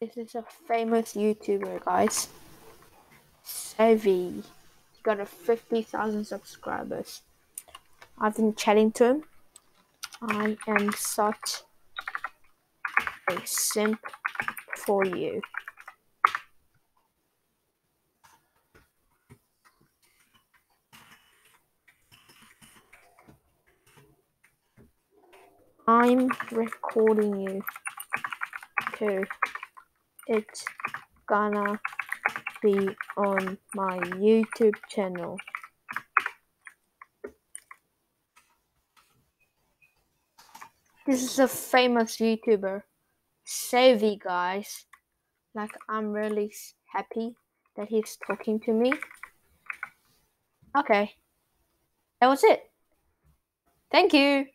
This is a famous YouTuber, guys. Sahvi. He got a 50,000 subscribers. I've been chatting to him. I am such a simp for you. I'm recording you too. It's gonna be on my YouTube channel. This is a famous YouTuber. Sahvi guys. Like I'm really happy that he's talking to me. Okay. That was it. Thank you.